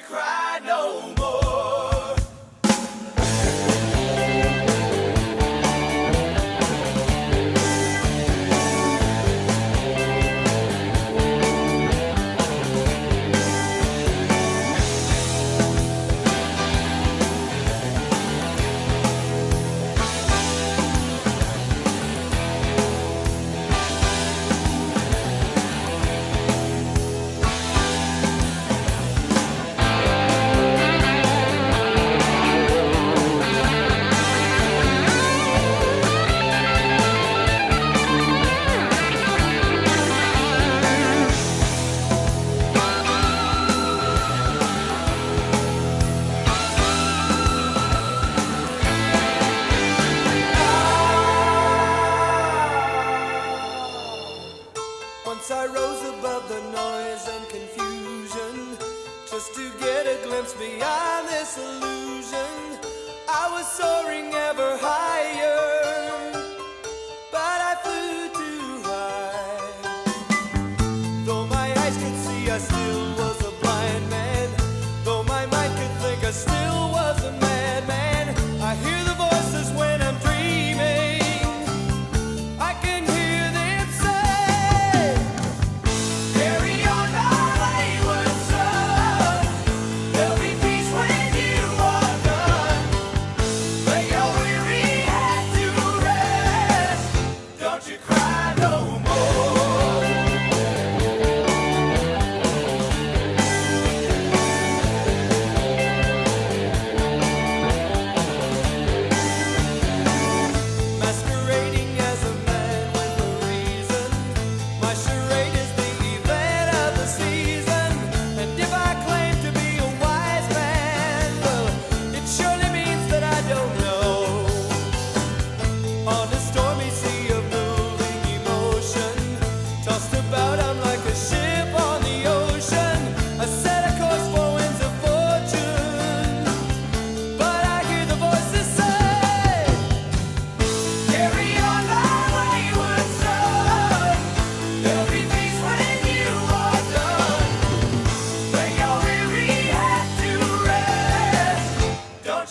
cry no Once I rose above the noise and confusion just to get a glimpse beyond this illusion. I was soaring ever higher.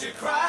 you cry.